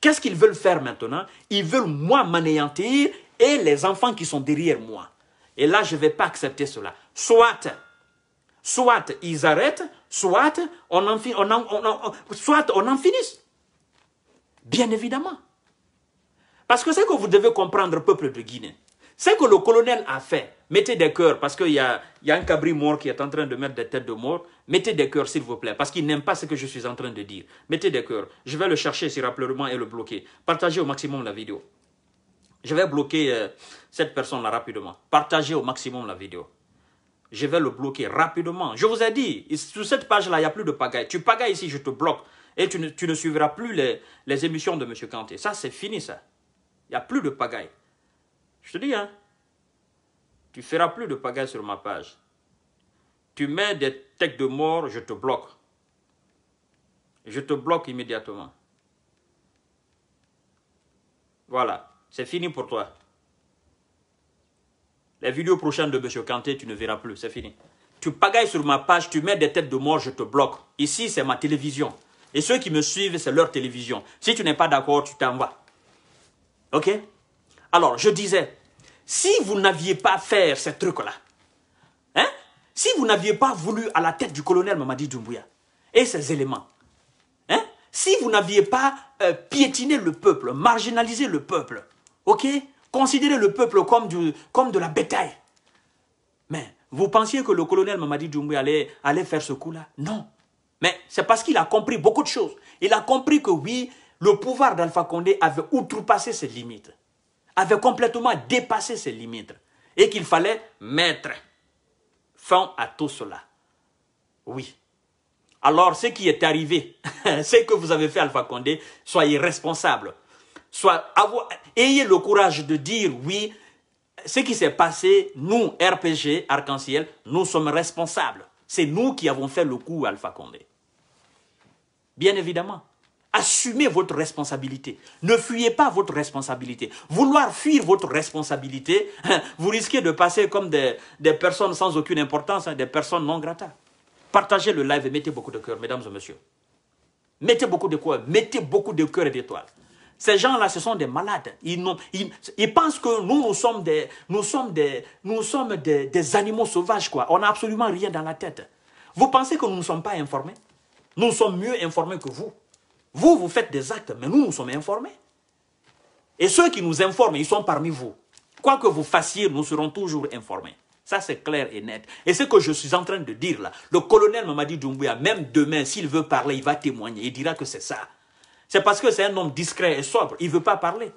Qu'est-ce qu'ils veulent faire maintenant? Ils veulent moi m'anéantir et les enfants qui sont derrière moi. Et là, je ne vais pas accepter cela. Soit, soit ils arrêtent, soit on en, soit on en finisse. Bien évidemment. Parce que c'est que vous devez comprendre, peuple de Guinée. C'est que le colonel a fait. Mettez des cœurs, parce qu'il y a, un cabri mort qui est en train de mettre des têtes de mort. Mettez des cœurs, s'il vous plaît, parce qu'il n'aime pas ce que je suis en train de dire. Mettez des cœurs. Je vais le chercher si rapidement et le bloquer. Partagez au maximum la vidéo. Je vais bloquer euh, cette personne-là rapidement. Partagez au maximum la vidéo. Je vais le bloquer rapidement. Je vous ai dit, sur cette page-là, il n'y a plus de pagaille. Tu pagailles ici, je te bloque. Et tu ne, suivras plus les, émissions de M. Kanté. Ça, c'est fini, ça. Il n'y a plus de pagaille. Je te dis, hein. Tu feras plus de pagaille sur ma page. Tu mets des textes de mort, je te bloque. Je te bloque immédiatement. Voilà, c'est fini pour toi. Les vidéos prochaines de M. Kanté, tu ne verras plus, c'est fini. Tu pagailles sur ma page, tu mets des têtes de mort, je te bloque. Ici, c'est ma télévision. Et ceux qui me suivent, c'est leur télévision. Si tu n'es pas d'accord, tu t'en vas. OK? Alors, je disais, si vous n'aviez pas fait ce truc-là, hein, si vous n'aviez pas voulu à la tête du colonel Mamadi Doumbouya et ses éléments, hein, si vous n'aviez pas euh, piétiné le peuple, marginalisé le peuple, ok, considéré le peuple comme, du, comme de la bétail, mais vous pensiez que le colonel Mamadi Doumbouya allait, allait faire ce coup-là? Non. Mais c'est parce qu'il a compris beaucoup de choses. Il a compris que oui, le pouvoir d'Alpha Condé avait outrepassé ses limites, avait complètement dépassé ses limites, et qu'il fallait mettre fin à tout cela. Oui. Alors, ce qui est arrivé, c'est que vous avez fait Alpha Condé, soyez responsable. Ayez le courage de dire oui, ce qui s'est passé, nous, RPG, Arc-en-Ciel, nous sommes responsables. C'est nous qui avons fait le coup Alpha Condé. Bien évidemment. Assumez votre responsabilité. Ne fuyez pas votre responsabilité. Vouloir fuir votre responsabilité, vous risquez de passer comme des, personnes sans aucune importance, hein, des personnes non gratas. Partagez le live et mettez beaucoup de cœur, mesdames et messieurs. Mettez beaucoup de cœur, mettez beaucoup de cœur et d'étoiles. Ces gens-là, ce sont des malades. Ils, ils, pensent que nous, nous sommes, des, nous sommes, des, nous sommes des, animaux sauvages. Quoi. On n'a absolument rien dans la tête. Vous pensez que nous ne sommes pas informés? Nous sommes mieux informés que vous. Vous, vous faites des actes, mais nous, nous sommes informés. Et ceux qui nous informent, ils sont parmi vous. Quoi que vous fassiez, nous serons toujours informés. Ça, c'est clair et net. Et ce que je suis en train de dire là, le colonel Mamadi Doumbouya, même demain, s'il veut parler, il va témoigner. Il dira que c'est ça. C'est parce que c'est un homme discret et sobre. Il ne veut pas parler.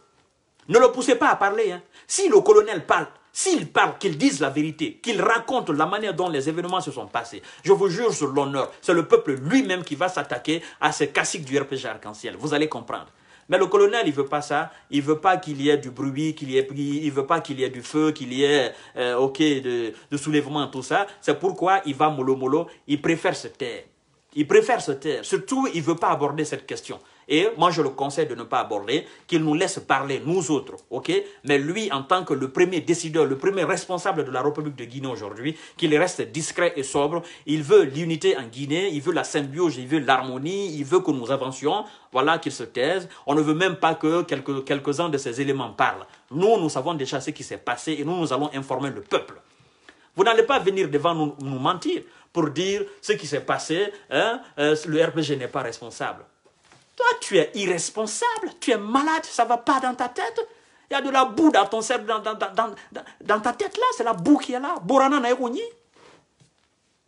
Ne le poussez pas à parler. Hein. Si le colonel parle, s'il parle, qu'il dise la vérité, qu'il raconte la manière dont les événements se sont passés, je vous jure sur l'honneur, c'est le peuple lui-même qui va s'attaquer à ces classiques du RPG arc-en-ciel. Vous allez comprendre. Mais le colonel, il veut pas ça. Il veut pas qu'il y ait du bruit, qu'il y ait, il veut pas qu'il y ait du feu, qu'il y ait, euh, ok, de, de soulèvement, tout ça. C'est pourquoi il va mollo mollo. Il préfère se taire. Il préfère se taire. Surtout, il veut pas aborder cette question. Et moi, je le conseille de ne pas aborder, qu'il nous laisse parler, nous autres, ok? Mais lui, en tant que le premier décideur, le premier responsable de la République de Guinée aujourd'hui, qu'il reste discret et sobre. Il veut l'unité en Guinée, il veut la symbiose, il veut l'harmonie, il veut que nous avancions. Voilà qu'il se taise. On ne veut même pas que quelques, quelques-uns de ces éléments parlent. Nous, nous savons déjà ce qui s'est passé et nous, nous allons informer le peuple. Vous n'allez pas venir devant nous, nous, mentir pour dire ce qui s'est passé, hein, euh, le RPG n'est pas responsable. Toi, tu es irresponsable, tu es malade, ça ne va pas dans ta tête. Il y a de la boue dans ton cerveau, dans, ta tête là, c'est la boue qui est là. Borana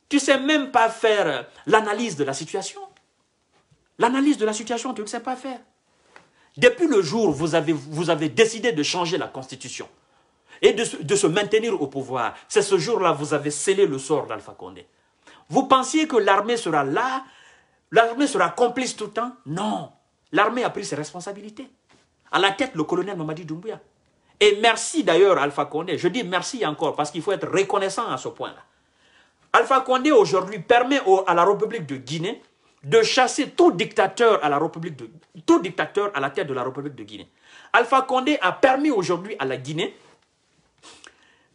Tu ne sais même pas faire l'analyse de la situation. L'analyse de la situation, tu ne sais pas faire. Depuis le jour où vous avez, vous avez décidé de changer la constitution et de, de se maintenir au pouvoir, c'est ce jour-là que vous avez scellé le sort d'Alpha Condé. Vous pensiez que l'armée sera là L'armée sera complice tout le temps Non. L'armée a pris ses responsabilités. À la tête, le colonel Mamadi Doumbouya. Et merci d'ailleurs Alpha Condé. Je dis merci encore parce qu'il faut être reconnaissant à ce point-là. Alpha Condé aujourd'hui permet à la République de Guinée de chasser tout dictateur à la République de tout dictateur à la tête de la République de Guinée. Alpha Condé a permis aujourd'hui à la Guinée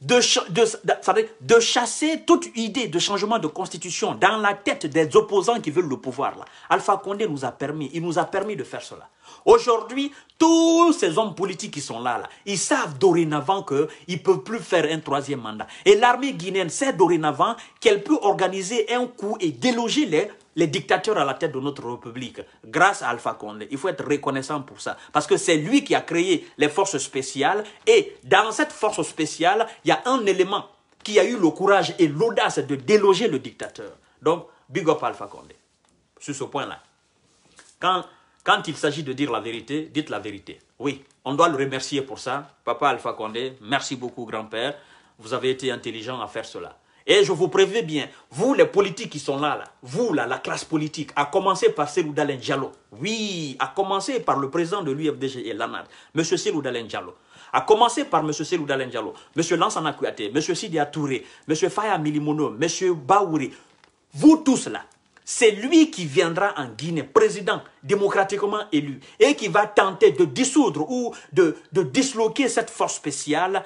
de, chasser toute idée de changement de constitution dans la tête des opposants qui veulent le pouvoir. Alpha Condé nous a permis, il nous a permis de faire cela. Aujourd'hui, tous ces hommes politiques qui sont là, là ils savent dorénavant qu'ils ne peuvent plus faire un troisième mandat. Et l'armée guinéenne sait dorénavant qu'elle peut organiser un coup et déloger les les dictateurs à la tête de notre République, grâce à Alpha Condé. Il faut être reconnaissant pour ça. Parce que c'est lui qui a créé les forces spéciales. Et dans cette force spéciale, il y a un élément qui a eu le courage et l'audace de déloger le dictateur. Donc, big up Alpha Condé. Sur ce point-là. Quand, quand il s'agit de dire la vérité, dites la vérité. Oui, on doit le remercier pour ça. Papa Alpha Condé, merci beaucoup grand-père. Vous avez été intelligent à faire cela. Et je vous préviens bien, vous les politiques qui sont là, vous là, la classe politique, à commencer par Selou Dalen Diallo, oui, à commencer par le président de l'UFDG et l'ANAD, M. Selou Dalen Diallo, à commencer par M. Selou Dalen M. Lansana Kouyaté, M. Sidia Touré, M. Faya Milimono, M. Baouri, vous tous là, c'est lui qui viendra en Guinée, président démocratiquement élu, et qui va tenter de dissoudre ou de, de disloquer cette force spéciale.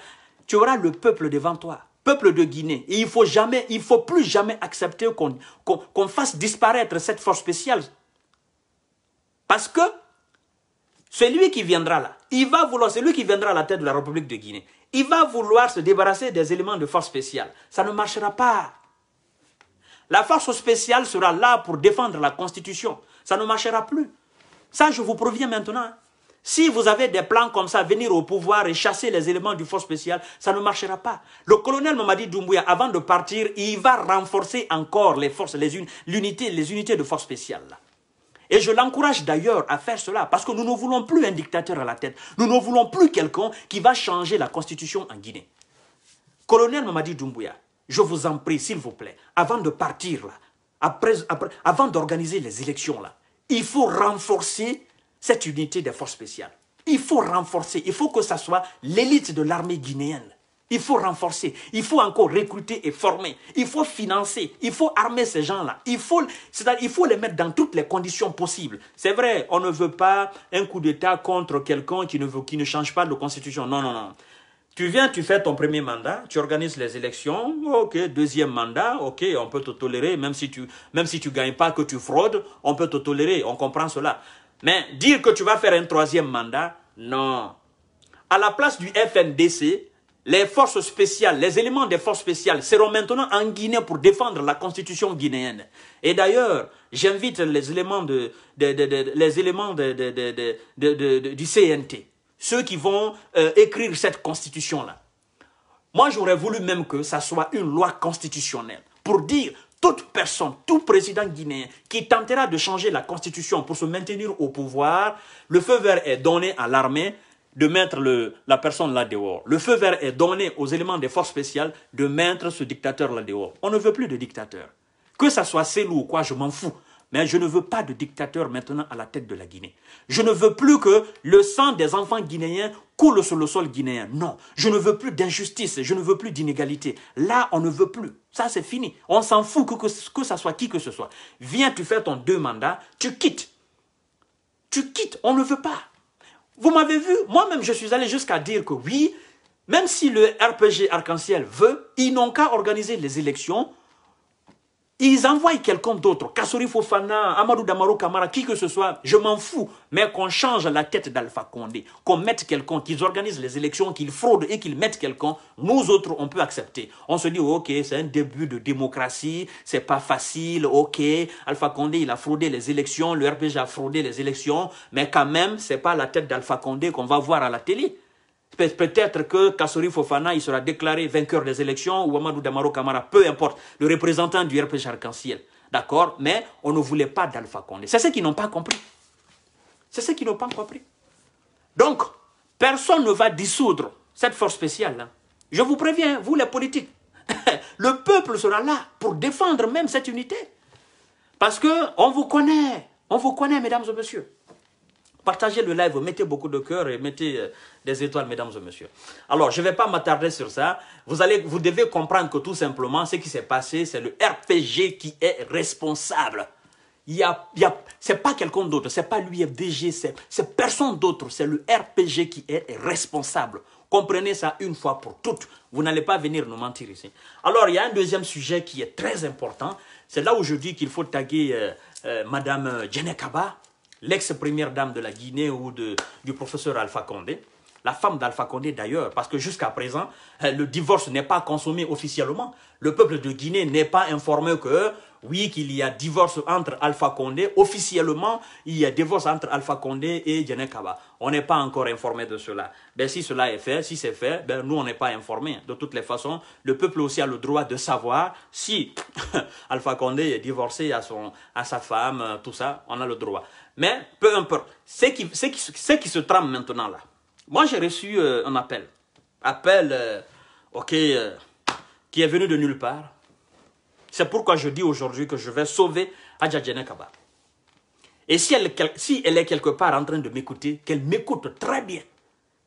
Tu auras le peuple devant toi peuple de Guinée. Et il faut jamais, il faut plus jamais accepter qu'on fasse disparaître cette force spéciale. Parce que celui qui viendra là, il va vouloir, celui qui viendra à la tête de la République de Guinée, il va vouloir se débarrasser des éléments de force spéciale. Ça ne marchera pas. La force spéciale sera là pour défendre la Constitution. Ça ne marchera plus. Ça, je vous préviens maintenant. Si vous avez des plans comme ça, venir au pouvoir et chasser les éléments du force spécial, ça ne marchera pas. Le colonel Mamadi Doumbouya, avant de partir, il va renforcer encore les forces, les, unités de force spéciale. Et je l'encourage d'ailleurs à faire cela, parce que nous ne voulons plus un dictateur à la tête. Nous ne voulons plus quelqu'un qui va changer la constitution en Guinée. Colonel Mamadi Doumbouya, je vous en prie, s'il vous plaît, avant de partir avant d'organiser les élections il faut renforcer cette unité des forces spéciales. Il faut renforcer, il faut que ce soit l'élite de l'armée guinéenne. Il faut renforcer, il faut encore recruter et former, il faut financer, il faut armer ces gens-là. Il faut, il faut les mettre dans toutes les conditions possibles. C'est vrai, on ne veut pas un coup d'État contre quelqu'un qui ne, veut, qui ne change pas de constitution. Non, non, non. Tu viens, tu fais ton premier mandat, tu organises les élections, ok, deuxième mandat, ok, on peut te tolérer, même si tu même si tu gagnes pas, que tu fraudes, on peut te tolérer, on comprend cela. Mais dire que tu vas faire un troisième mandat, non. À la place du FNDC, les forces spéciales, les éléments des forces spéciales seront maintenant en Guinée pour défendre la constitution guinéenne. Et d'ailleurs, j'invite les éléments, de, les éléments du CNT, ceux qui vont euh, écrire cette constitution-là. Moi, j'aurais voulu même que ça soit une loi constitutionnelle pour dire toute personne, tout président guinéen qui tentera de changer la constitution pour se maintenir au pouvoir, le feu vert est donné à l'armée de mettre la personne là dehors. Le feu vert est donné aux éléments des forces spéciales de mettre ce dictateur là dehors. On ne veut plus de dictateur. Que ça soit Célou ou quoi, je m'en fous. Mais je ne veux pas de dictateur maintenant à la tête de la Guinée. Je ne veux plus que le sang des enfants guinéens coule sur le sol guinéen. Non, je ne veux plus d'injustice, je ne veux plus d'inégalité. Là, on ne veut plus. Ça, c'est fini. On s'en fout que, que, ça soit qui que ce soit. Viens, tu fais ton deux mandats, tu quittes. Tu quittes, on ne veut pas. Vous m'avez vu, moi-même, je suis allé jusqu'à dire que oui, même si le RPG Arc-en-Ciel veut, ils n'ont qu'à organiser les élections ils envoient quelqu'un d'autre, Kassori Fofana, Amadou Damaro Kamara, qui que ce soit, je m'en fous. Mais qu'on change la tête d'Alpha Condé, qu'on mette quelqu'un, qu'ils organisent les élections, qu'ils fraudent et qu'ils mettent quelqu'un, nous autres, on peut accepter. On se dit, ok, c'est un début de démocratie, c'est pas facile, ok, Alpha Condé, il a fraudé les élections, le RPG a fraudé les élections, mais quand même, c'est pas la tête d'Alpha Condé qu'on va voir à la télé. Peut-être que Kassori Fofana il sera déclaré vainqueur des élections ou Amadou Damaro Kamara, peu importe, le représentant du RPG Arc-en-Ciel. D'accord? Mais on ne voulait pas d'Alpha Condé. C'est ce qu'ils n'ont pas compris. C'est ce qu'ils n'ont pas compris. Donc, personne ne va dissoudre cette force spéciale. Là. Je vous préviens, vous les politiques, le peuple sera là pour défendre même cette unité. Parce que on vous connaît, on vous connaît, mesdames et messieurs. Partagez le live, mettez beaucoup de cœur et mettez euh, des étoiles, mesdames et messieurs. Alors, je ne vais pas m'attarder sur ça. Vous, allez, vous devez comprendre que tout simplement, ce qui s'est passé, c'est le RPG qui est responsable. Il y a, il y a, c'est pas quelqu'un d'autre, c'est pas l'UFDG, c'est personne d'autre, c'est le RPG qui est responsable. Comprenez ça une fois pour toutes. Vous n'allez pas venir nous mentir ici. Alors, il y a un deuxième sujet qui est très important. C'est là où je dis qu'il faut taguer euh, euh, Madame Kaba l'ex-première dame de la Guinée ou de, du professeur Alpha Condé, la femme d'Alpha Condé d'ailleurs, parce que jusqu'à présent, euh, le divorce n'est pas consommé officiellement. Le peuple de Guinée n'est pas informé que, oui, qu'il y a divorce entre Alpha Condé. Officiellement, il y a divorce entre Alpha Condé et Djené Kaba. On n'est pas encore informé de cela. Ben, si cela est fait, si c'est fait, ben, nous, on n'est pas informés. De toutes les façons, le peuple aussi a le droit de savoir si Alpha Condé est divorcé à, son, à sa femme, tout ça, on a le droit. Mais peu importe. Ce qui, qui, qui se trame maintenant là. Moi, j'ai reçu euh, un appel. Appel, euh, ok, euh, qui est venu de nulle part. C'est pourquoi je dis aujourd'hui que je vais sauver Adja Kaba. Et si elle, si elle est quelque part en train de m'écouter, qu'elle m'écoute très bien.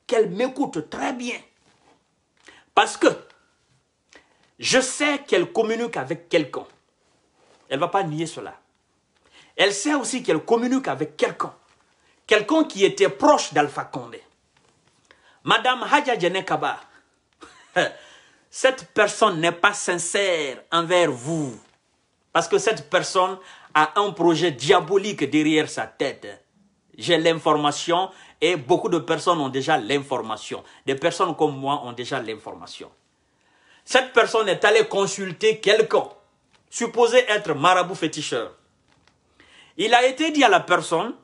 Qu'elle m'écoute très bien. Parce que je sais qu'elle communique avec quelqu'un. Elle ne va pas nier cela. Elle sait aussi qu'elle communique avec quelqu'un. Quelqu'un qui était proche d'Alpha Condé. Madame Hadja Kaba, cette personne n'est pas sincère envers vous. Parce que cette personne a un projet diabolique derrière sa tête. J'ai l'information et beaucoup de personnes ont déjà l'information. Des personnes comme moi ont déjà l'information. Cette personne est allée consulter quelqu'un, supposé être marabout féticheur. Il a été dit à la personne,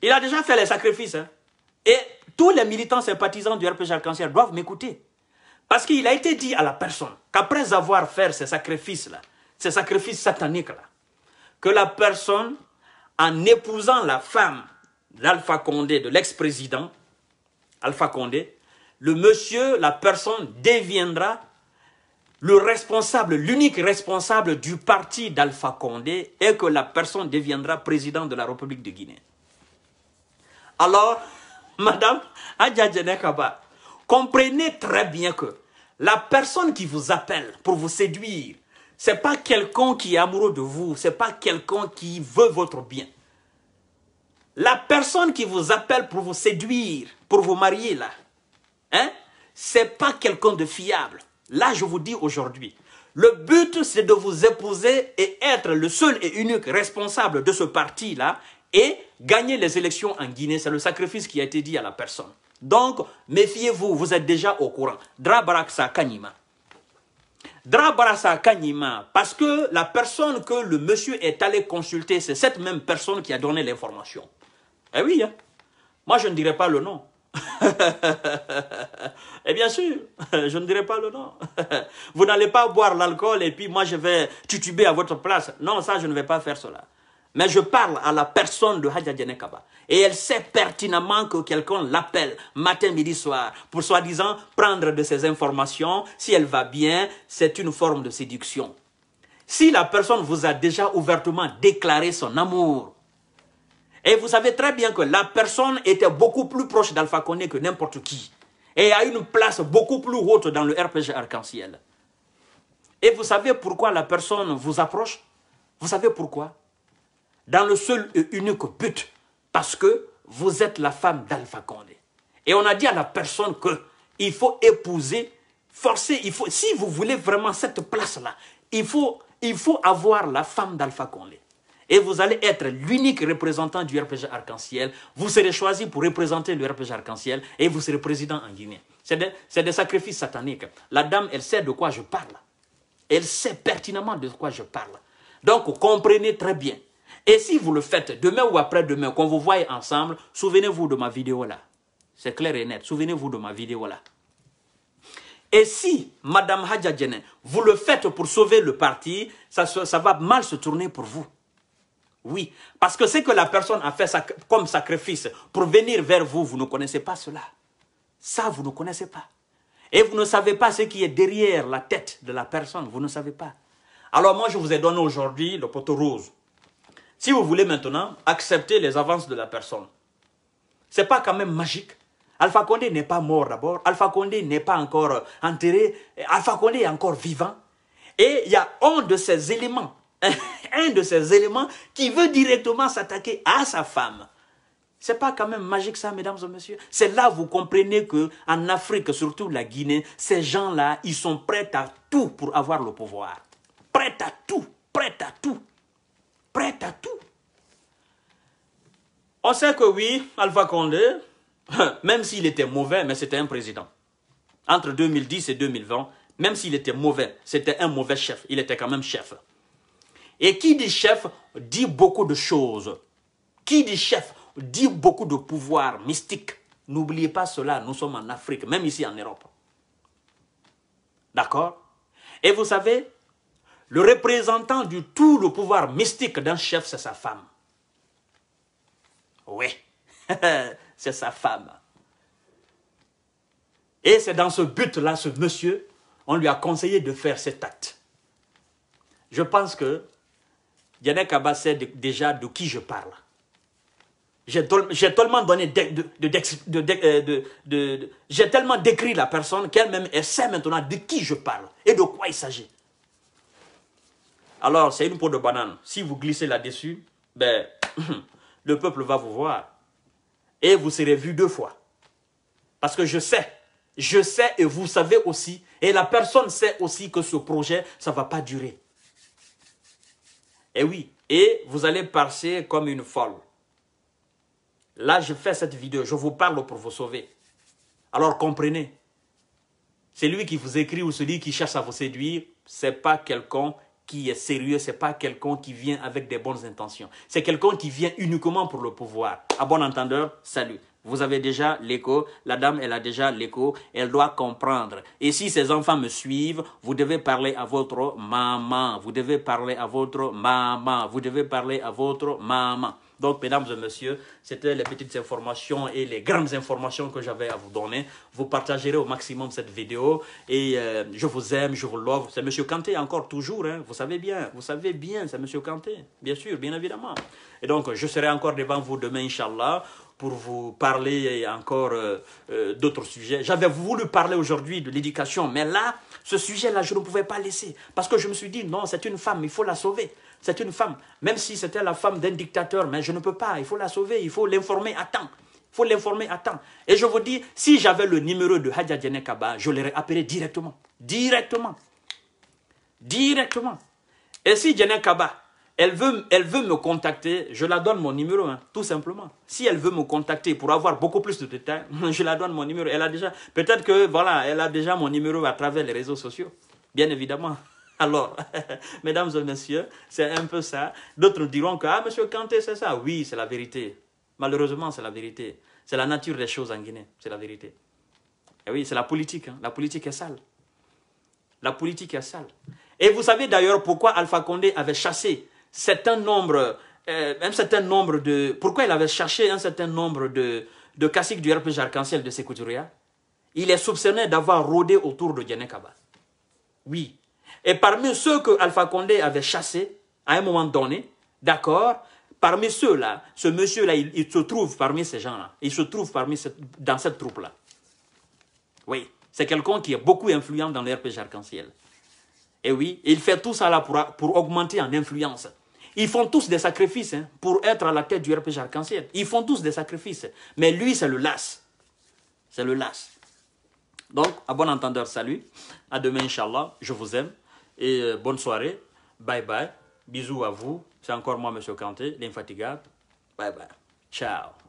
il a déjà fait les sacrifices. Hein. et tous les militants sympathisants du RPG Arc-en-Ciel doivent m'écouter. Parce qu'il a été dit à la personne qu'après avoir fait ces sacrifices-là, ces sacrifices sataniques-là, que la personne, en épousant la femme d'Alpha Condé, de l'ex-président Alpha Condé, le monsieur, la personne deviendra le responsable, l'unique responsable du parti d'Alpha Condé est que la personne deviendra président de la République de Guinée. Alors, Madame Adja Kaba, comprenez très bien que la personne qui vous appelle pour vous séduire, c'est pas quelqu'un qui est amoureux de vous, c'est pas quelqu'un qui veut votre bien. La personne qui vous appelle pour vous séduire, pour vous marier là, hein, c'est pas quelqu'un de fiable. Là, je vous dis aujourd'hui, le but, c'est de vous épouser et être le seul et unique responsable de ce parti-là et gagner les élections en Guinée. C'est le sacrifice qui a été dit à la personne. Donc, méfiez-vous, vous êtes déjà au courant. Drabaraksa Kanima. Drabaraksa Kanima, parce que la personne que le monsieur est allé consulter, c'est cette même personne qui a donné l'information. Eh oui, hein? moi je ne dirai pas le nom. et bien sûr, je ne dirai pas le nom. Vous n'allez pas boire l'alcool et puis moi je vais tutuber à votre place. Non, ça je ne vais pas faire cela. Mais je parle à la personne de Hadja Kaba. Et elle sait pertinemment que quelqu'un l'appelle matin, midi, soir pour soi-disant prendre de ses informations. Si elle va bien, c'est une forme de séduction. Si la personne vous a déjà ouvertement déclaré son amour, et vous savez très bien que la personne était beaucoup plus proche d'Alpha Condé que n'importe qui, et a une place beaucoup plus haute dans le RPG arc-en-ciel. Et vous savez pourquoi la personne vous approche? Vous savez pourquoi? Dans le seul et unique but, parce que vous êtes la femme d'Alpha Condé. Et on a dit à la personne que il faut épouser, forcer, il faut, si vous voulez vraiment cette place-là, il faut, il faut avoir la femme d'Alpha Condé. Et vous allez être l'unique représentant du RPG Arc-en-Ciel. Vous serez choisi pour représenter le RPG Arc-en-Ciel et vous serez président en Guinée. C'est des, sacrifices sataniques. La dame, elle sait de quoi je parle. Elle sait pertinemment de quoi je parle. Donc, comprenez très bien. Et si vous le faites demain ou après-demain, qu'on vous voie ensemble, souvenez-vous de ma vidéo là. C'est clair et net. Souvenez-vous de ma vidéo là. Et si, Madame Hadja vous le faites pour sauver le parti, ça va mal se tourner pour vous. Oui, parce que ce que la personne a fait comme sacrifice pour venir vers vous, vous ne connaissez pas cela. Ça, vous ne connaissez pas. Et vous ne savez pas ce qui est derrière la tête de la personne, vous ne savez pas. Alors moi, je vous ai donné aujourd'hui le poteau rose. Si vous voulez maintenant accepter les avances de la personne, c'est pas quand même magique. Alpha Condé n'est pas mort d'abord. Alpha Condé n'est pas encore enterré. Alpha Condé est encore vivant. Et il y a un de ces éléments, un de ces éléments qui veut directement s'attaquer à sa femme. C'est pas quand même magique ça, mesdames et messieurs? C'est là vous comprenez que en Afrique, surtout la Guinée, ces gens-là, ils sont prêts à tout pour avoir le pouvoir. Prêts à tout, prêts à tout prête à tout. On sait que oui, Alpha Condé, même s'il était mauvais, mais c'était un président. Entre 2010 et 2020, même s'il était mauvais, c'était un mauvais chef. Il était quand même chef. Et qui dit chef dit beaucoup de choses. Qui dit chef dit beaucoup de pouvoir mystique. N'oubliez pas cela, nous sommes en Afrique, même ici en Europe. D'accord? Et vous savez, le représentant du tout le pouvoir mystique d'un chef, c'est sa femme. Oui, c'est sa femme. Et c'est dans ce but-là, ce monsieur, on lui a conseillé de faire cet acte. Je pense que Yannick Abba sait déjà de qui je parle. J'ai tellement donné de, j'ai tellement décrit la personne qu'elle-même sait maintenant de qui je parle et de quoi il s'agit. Alors, c'est une peau de banane. Si vous glissez là-dessus, ben, le peuple va vous voir. Et vous serez vu deux fois. Parce que je sais, je sais et vous savez aussi, et la personne sait aussi que ce projet, ça ne va pas durer. Et oui, et vous allez passer comme une folle. Là, je fais cette vidéo, je vous parle pour vous sauver. Alors comprenez, c'est lui qui vous écrit ou celui qui cherche à vous séduire, ce n'est pas quelqu'un qui est sérieux, c'est pas quelqu'un qui vient avec des bonnes intentions. C'est quelqu'un qui vient uniquement pour le pouvoir. À bon entendeur, salut. Vous avez déjà l'écho, la dame, elle a déjà l'écho, elle doit comprendre. Et si ses enfants me suivent, vous devez parler à votre maman, vous devez parler à votre maman, vous devez parler à votre maman. Donc, mesdames et messieurs, c'était les petites informations et les grandes informations que j'avais à vous donner. Vous partagerez au maximum cette vidéo et euh, je vous aime, je vous love. C'est M. Kanté encore toujours, hein. vous savez bien, vous savez bien, c'est M. Kanté, bien sûr, bien évidemment. Et donc, je serai encore devant vous demain, Inch'Allah, pour vous parler encore euh, euh, d'autres sujets. J'avais voulu parler aujourd'hui de l'éducation, mais là, ce sujet-là, je ne pouvais pas laisser. Parce que je me suis dit, non, c'est une femme, il faut la sauver. C'est une femme. Même si c'était la femme d'un dictateur, mais je ne peux pas. Il faut la sauver. Il faut l'informer à temps. Il faut l'informer à temps. Et je vous dis, si j'avais le numéro de Hadja Kaba, je l'aurais appelé directement. Directement. Directement. Et si Djene Kaba, elle veut, elle veut me contacter, je la donne mon numéro, hein, tout simplement. Si elle veut me contacter pour avoir beaucoup plus de détails, je la donne mon numéro. Elle a déjà, peut-être que, voilà, elle a déjà mon numéro à travers les réseaux sociaux. Bien évidemment. Alors, mesdames et messieurs, c'est un peu ça. D'autres diront que, ah, monsieur Kanté, c'est ça. Oui, c'est la vérité. Malheureusement, c'est la vérité. C'est la nature des choses en Guinée, c'est la vérité. Et oui, c'est la politique. hein. La politique est sale. La politique est sale. Et vous savez d'ailleurs pourquoi Alpha Condé avait chassé certain nombre, euh, un certain nombre de... Pourquoi il avait cherché un certain nombre de, de caciques du RPG arc-en-ciel de Sécouturia? Il est soupçonné d'avoir rôdé autour de Djenekaba. Oui. Et parmi ceux que Alpha Condé avait chassés, à un moment donné, d'accord, parmi ceux-là, ce monsieur-là, il, il se trouve parmi ces gens-là. Il se trouve parmi cette- dans cette troupe-là. Oui, c'est quelqu'un qui est beaucoup influent dans le RPG arc-en-ciel. Et oui, il fait tout ça là pour, pour augmenter en influence. Ils font tous des sacrifices hein, pour être à la tête du RPG arc-en-ciel. Ils font tous des sacrifices. Mais lui, c'est le las. C'est le las. Donc, à bon entendeur, salut. À demain, Inch'Allah. Je vous aime. Et euh, bonne soirée. Bye bye. Bisous à vous. C'est encore moi, Monsieur Kanté, l'infatigable. Bye bye. Ciao.